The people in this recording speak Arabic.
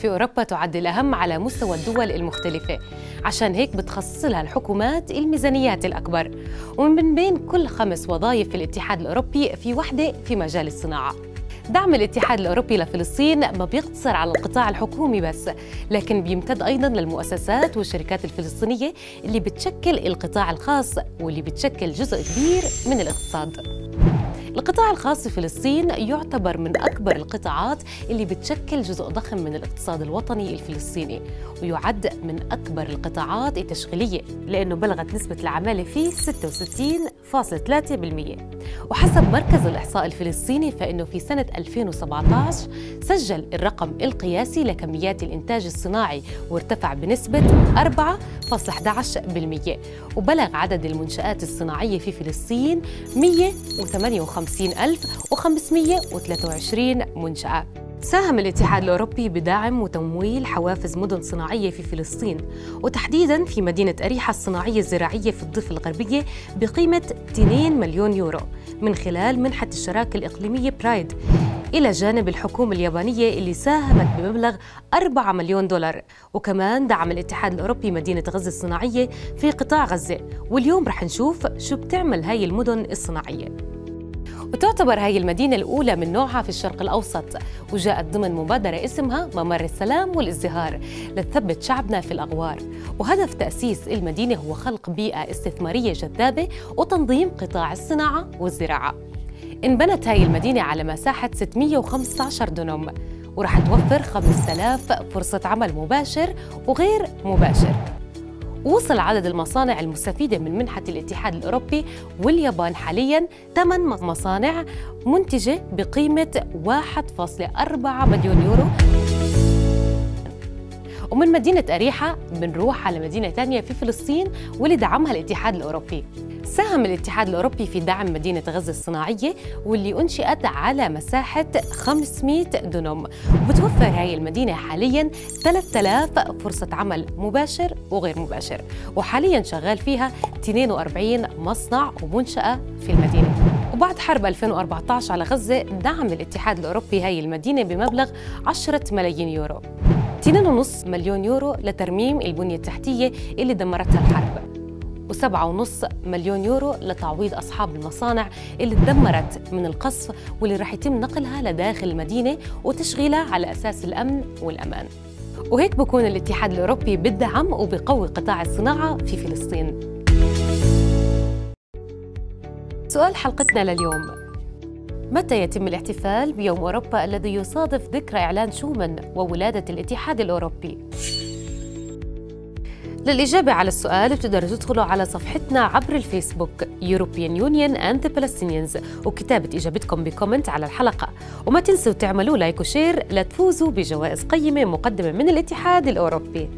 في أوروبا تعد الأهم على مستوى الدول المختلفة عشان هيك بتخصص لها الحكومات الميزانيات الأكبر. ومن بين كل خمس وظائف في الاتحاد الأوروبي في وحدة في مجال الصناعة. دعم الاتحاد الأوروبي لفلسطين ما بيقتصر على القطاع الحكومي بس لكن بيمتد أيضا للمؤسسات والشركات الفلسطينية اللي بتشكل القطاع الخاص واللي بتشكل جزء كبير من الاقتصاد. القطاع الخاص في فلسطين يعتبر من أكبر القطاعات اللي بتشكل جزء ضخم من الاقتصاد الوطني الفلسطيني ويعد من أكبر القطاعات التشغيلية لأنه بلغت نسبة العمالة فيه 66.3% وحسب مركز الإحصاء الفلسطيني فإنه في سنة 2017 سجل الرقم القياسي لكميات الإنتاج الصناعي وارتفع بنسبة 4.11% وبلغ عدد المنشآت الصناعية في فلسطين 158523 منشأة. ساهم الاتحاد الأوروبي بدعم وتمويل حوافز مدن صناعية في فلسطين وتحديداً في مدينة أريحة الصناعية الزراعية في الضفة الغربية بقيمة 2 مليون يورو من خلال منحة الشراكة الإقليمية برايد إلى جانب الحكومة اليابانية اللي ساهمت بمبلغ 4 مليون دولار وكمان دعم الاتحاد الأوروبي مدينة غزة الصناعية في قطاع غزة واليوم رح نشوف شو بتعمل هاي المدن الصناعية. وتعتبر هاي المدينة الأولى من نوعها في الشرق الأوسط وجاءت ضمن مبادرة اسمها ممر السلام والازدهار لتثبت شعبنا في الأغوار. وهدف تأسيس المدينة هو خلق بيئة استثمارية جذابة وتنظيم قطاع الصناعة والزراعة. انبنت هاي المدينة على مساحة 615 دنم ورح توفر 5000 فرصة عمل مباشر وغير مباشر. وصل عدد المصانع المستفيدة من منحة الاتحاد الأوروبي واليابان حالياً 8 مصانع منتجة بقيمة 1.4 مليون يورو. ومن مدينة أريحة بنروح على مدينة ثانية في فلسطين واللي دعمها الاتحاد الأوروبي. ساهم الاتحاد الأوروبي في دعم مدينة غزة الصناعية واللي أنشئت على مساحة 500 دنم وبتوفر هاي المدينة حاليا 3000 فرصة عمل مباشر وغير مباشر. وحاليا شغال فيها 42 مصنع ومنشأة في المدينة. وبعد حرب 2014 على غزة دعم الاتحاد الأوروبي هاي المدينة بمبلغ 10 ملايين يورو. 2.5 مليون يورو لترميم البنية التحتية اللي دمرتها الحرب. و7.5 مليون يورو لتعويض أصحاب المصانع اللي تدمرت من القصف واللي رح يتم نقلها لداخل المدينة وتشغيلها على أساس الأمن والأمان. وهيك بكون الاتحاد الأوروبي بدعم وبقوي قطاع الصناعة في فلسطين. سؤال حلقتنا لليوم. متى يتم الاحتفال بيوم أوروبا الذي يصادف ذكرى إعلان شومن وولادة الاتحاد الأوروبي؟ للإجابة على السؤال بتقدروا تدخلوا على صفحتنا عبر الفيسبوك European Union and the Palestinians وكتابة إجابتكم بكومنت على الحلقة. وما تنسوا تعملوا like و share لتفوزوا بجوائز قيمة مقدمة من الاتحاد الأوروبي.